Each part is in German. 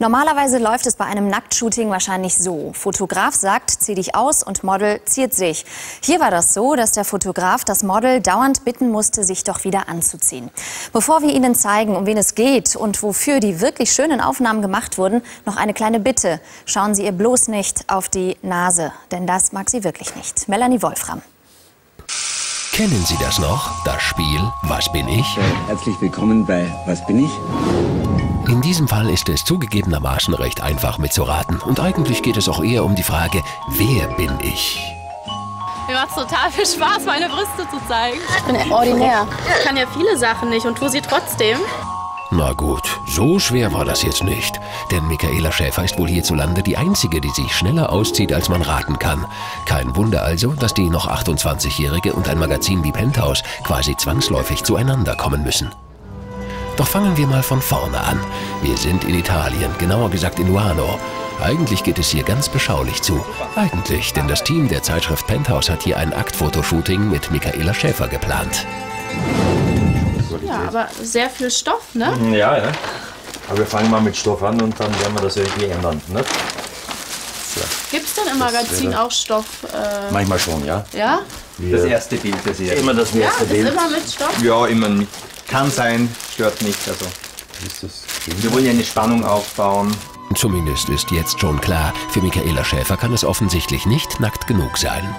Normalerweise läuft es bei einem Nacktshooting wahrscheinlich so. Fotograf sagt, zieh dich aus und Model ziert sich. Hier war das so, dass der Fotograf das Model dauernd bitten musste, sich doch wieder anzuziehen. Bevor wir Ihnen zeigen, um wen es geht und wofür die wirklich schönen Aufnahmen gemacht wurden, noch eine kleine Bitte. Schauen Sie ihr bloß nicht auf die Nase, denn das mag sie wirklich nicht. Melanie Wolfram. Kennen Sie das noch? Das Spiel Was bin ich? Herzlich willkommen bei Was bin ich? In diesem Fall ist es zugegebenermaßen recht einfach mitzuraten. Und eigentlich geht es auch eher um die Frage, wer bin ich? Mir macht es total viel Spaß, meine Brüste zu zeigen. Ich bin ordinär. Ich kann ja viele Sachen nicht und tue sie trotzdem. Na gut, so schwer war das jetzt nicht. Denn Michaela Schäfer ist wohl hierzulande die einzige, die sich schneller auszieht, als man raten kann. Kein Wunder also, dass die noch 28-Jährige und ein Magazin wie Penthouse quasi zwangsläufig zueinander kommen müssen. Doch fangen wir mal von vorne an. Wir sind in Italien, genauer gesagt in Luano. Eigentlich geht es hier ganz beschaulich zu. Eigentlich, denn das Team der Zeitschrift Penthouse hat hier ein Aktfotoshooting mit Michaela Schäfer geplant. Ja, aber sehr viel Stoff, ne? Ja, ja. Aber wir fangen mal mit Stoff an und dann werden wir das irgendwie ändern. Ne? So. Gibt es denn im Magazin auch Stoff? Äh Manchmal schon, ja. Ja? Das erste Bild, das ich Immer das erste ja, Bild. Ist immer mit Stoff? Ja, immer mit. Kann sein, stört nicht. Also. Wir wollen ja eine Spannung aufbauen. Zumindest ist jetzt schon klar, für Michaela Schäfer kann es offensichtlich nicht nackt genug sein.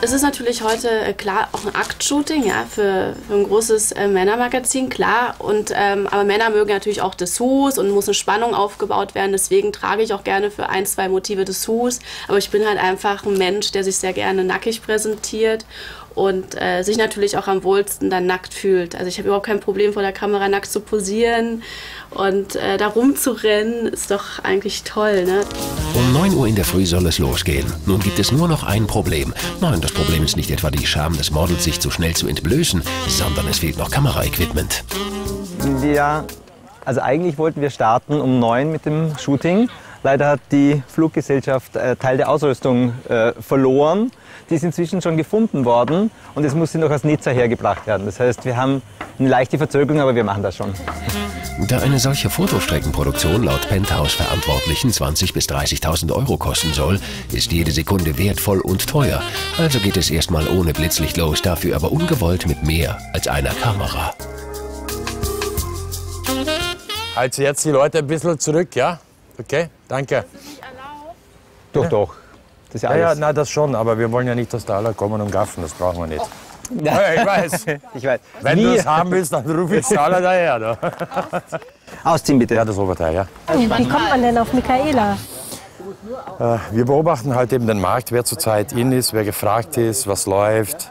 Es ist natürlich heute äh, klar auch ein Aktshooting, ja, für, für ein großes äh, Männermagazin, klar. Und, ähm, aber Männer mögen natürlich auch Dessous und muss eine Spannung aufgebaut werden. Deswegen trage ich auch gerne für ein, zwei Motive Dessous. Aber ich bin halt einfach ein Mensch, der sich sehr gerne nackig präsentiert und äh, sich natürlich auch am wohlsten dann nackt fühlt. Also ich habe überhaupt kein Problem vor der Kamera nackt zu posieren und äh, da rumzurennen ist doch eigentlich toll. Ne? Um 9 Uhr in der Früh soll es losgehen. Nun gibt es nur noch ein Problem. Nein, das Problem ist nicht etwa die Scham des Models, sich zu schnell zu entblößen, sondern es fehlt noch Kameraequipment. Ja, also eigentlich wollten wir starten um 9 mit dem Shooting. Leider hat die Fluggesellschaft äh, Teil der Ausrüstung äh, verloren. Die ist inzwischen schon gefunden worden und es muss sie noch aus Nizza hergebracht werden. Das heißt, wir haben eine leichte Verzögerung, aber wir machen das schon. Da eine solche Fotostreckenproduktion laut Penthouse-Verantwortlichen 20.000 bis 30.000 Euro kosten soll, ist jede Sekunde wertvoll und teuer. Also geht es erstmal ohne Blitzlicht los, dafür aber ungewollt mit mehr als einer Kamera. Also jetzt die Leute ein bisschen zurück, ja? Okay, danke. Doch, doch. Das ist ja Ja, na, das schon, aber wir wollen ja nicht, dass da alle kommen und gaffen, das brauchen wir nicht. Ja, ich weiß. ich weiß. Wenn du es haben willst, dann ruf jetzt alle daher. Da. Ausziehen bitte. Ja, das Oberteil, ja. Wie kommt man denn auf Michaela? Äh, Wir beobachten halt eben den Markt, wer zurzeit in ist, wer gefragt ist, was läuft.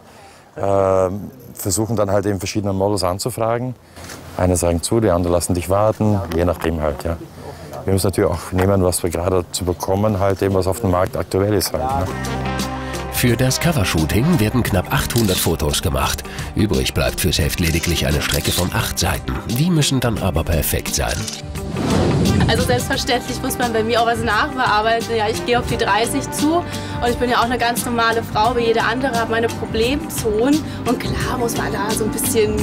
Ähm, versuchen dann halt eben verschiedene Models anzufragen. Eine sagen zu, die anderen lassen dich warten, je nachdem halt, ja. Wir müssen natürlich auch nehmen, was wir gerade zu bekommen, halt eben, was auf dem Markt aktuell ist halt. Ne? Für das Covershooting werden knapp 800 Fotos gemacht. Übrig bleibt fürs Heft lediglich eine Strecke von acht Seiten. Die müssen dann aber perfekt sein. Also selbstverständlich muss man bei mir auch was nachbearbeiten. Ja, ich gehe auf die 30 zu und ich bin ja auch eine ganz normale Frau, wie jede andere, habe meine Problemzonen. Und klar muss man da so ein bisschen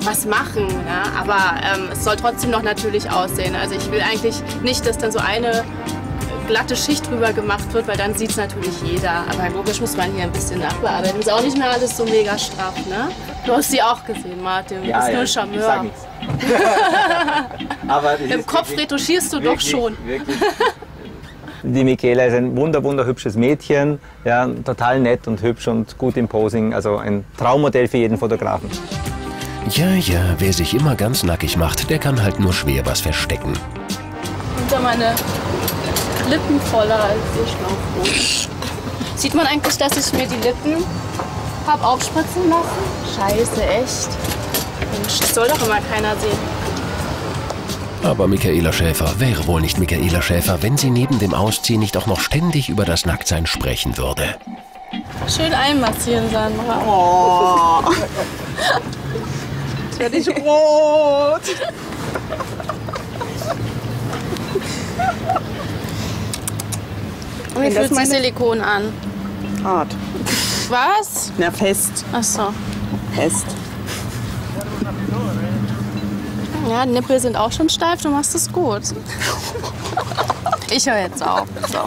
was machen. Ja? Aber ähm, es soll trotzdem noch natürlich aussehen. Also ich will eigentlich nicht, dass dann so eine glatte Schicht drüber gemacht wird, weil dann sieht es natürlich jeder. Aber logisch muss man hier ein bisschen nachbearbeiten. Ist auch nicht mehr alles so mega straff, ne? Du hast sie auch gesehen, Martin. Du bist nur ein Charmeur. Aber Im Kopf wirklich- retuschierst du doch wirklich- schon. Wirklich. Die Michaela ist ein wunder, wunderhübsches Mädchen. Ja, total nett und hübsch und gut im Posing. Also ein Traummodell für jeden Fotografen. Ja, ja, wer sich immer ganz nackig macht, der kann halt nur schwer was verstecken. Sind da meine Lippen voller als ihr Schlauchboot. Sieht man eigentlich, dass ich mir die Lippen hab aufspritzen lassen? Scheiße, echt? Mensch, das soll doch immer keiner sehen. Aber Michaela Schäfer wäre wohl nicht Michaela Schäfer, wenn sie neben dem Ausziehen nicht auch noch ständig über das Nacktsein sprechen würde. Schön einmassieren, Sandra. Oh. Jetzt werde ich rot. Und wie fühlt sich Silikon an? Hart. Was? Na, fest. Ach so. Fest. Ja, die Nippel sind auch schon steif, du machst es gut. Ich höre jetzt auf. So.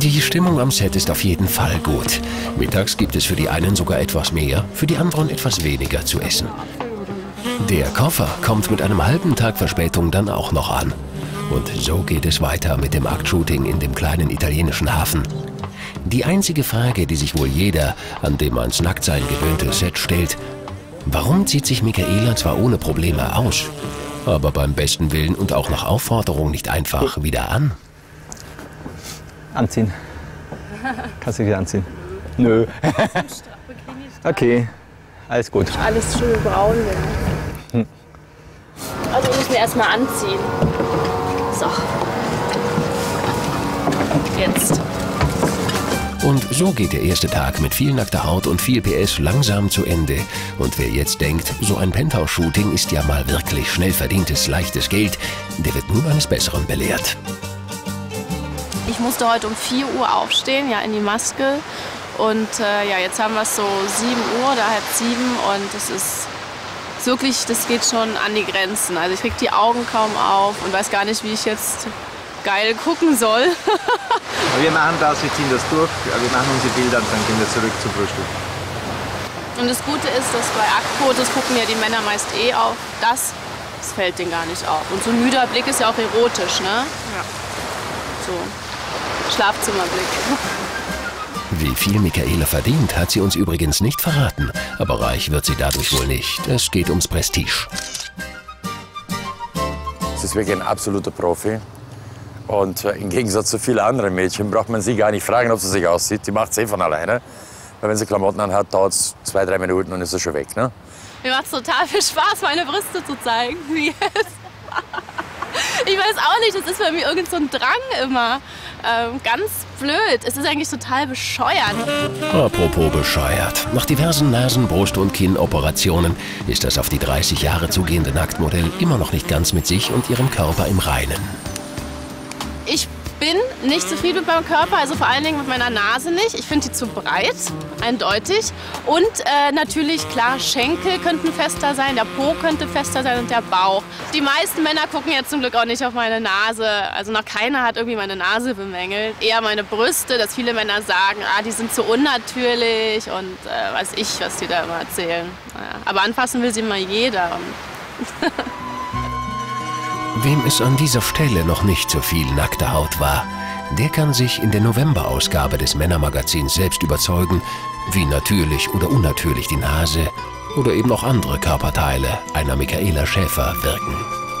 Die Stimmung am Set ist auf jeden Fall gut. Mittags gibt es für die einen sogar etwas mehr, für die anderen etwas weniger zu essen. Der Koffer kommt mit einem halben Tag Verspätung dann auch noch an. Und so geht es weiter mit dem Aktshooting in dem kleinen italienischen Hafen. Die einzige Frage, die sich wohl jeder, an dem ans Nacktsein gewöhnte Set stellt, warum zieht sich Michaela zwar ohne Probleme aus, aber beim besten Willen und auch nach Aufforderung nicht einfach wieder an? Anziehen. Kannst du dich anziehen? Nö. okay, alles gut. Alles schön braun. Hm. Also ich muss mir erstmal anziehen. So. Jetzt. Und so geht der erste Tag mit viel nackter Haut und viel PS langsam zu Ende. Und wer jetzt denkt, so ein Penthouse-Shooting ist ja mal wirklich schnell verdientes, leichtes Geld, der wird nun eines Besseren belehrt. Ich musste heute um 4 Uhr aufstehen, ja, in die Maske. Und äh, ja, jetzt haben wir es so 7 Uhr oder halb 7 und es ist wirklich, das geht schon an die Grenzen. Also ich kriege die Augen kaum auf und weiß gar nicht, wie ich jetzt geil gucken soll. wir machen das, wir ziehen das durch, wir machen unsere Bilder und dann gehen wir zurück zum Frühstück. Und das Gute ist, dass bei Aktfotos gucken ja die Männer meist eh auf das. Das fällt denen gar nicht auf. Und so ein müder Blick ist ja auch erotisch, ne? Ja. So. Schlafzimmerblick. Wie viel Michaela verdient, hat sie uns übrigens nicht verraten. Aber reich wird sie dadurch wohl nicht. Es geht ums Prestige. Sie ist wirklich ein absoluter Profi. Und äh, im Gegensatz zu vielen anderen Mädchen braucht man sie gar nicht fragen, ob sie sich aussieht. Die macht es eh von alleine. Weil wenn sie Klamotten anhat, dauert es zwei, drei Minuten und ist sie schon weg. Ne? Mir macht es total viel Spaß, meine Brüste zu zeigen. Wie jetzt. Ich weiß auch nicht, das ist bei mir irgend so ein Drang immer. Ähm, ganz blöd. Es ist eigentlich total bescheuert. Apropos bescheuert. Nach diversen Nasen-, Brust- und Kinnoperationen ist das auf die 30 Jahre zugehende Nacktmodell immer noch nicht ganz mit sich und ihrem Körper im Reinen. Ich bin nicht zufrieden mit meinem Körper, also vor allen Dingen mit meiner Nase nicht. Ich finde die zu breit, eindeutig. Und äh, natürlich, klar, Schenkel könnten fester sein, der Po könnte fester sein und der Bauch. Die meisten Männer gucken jetzt zum Glück auch nicht auf meine Nase. Also noch keiner hat irgendwie meine Nase bemängelt. Eher meine Brüste, dass viele Männer sagen, ah, die sind zu unnatürlich und äh, weiß ich, was die da immer erzählen. Naja. Aber anfassen will sie immer jeder. Wem es an dieser Stelle noch nicht so viel nackte Haut war, der kann sich in der November-Ausgabe des Männermagazins selbst überzeugen, wie natürlich oder unnatürlich die Nase oder eben auch andere Körperteile einer Michaela Schäfer wirken.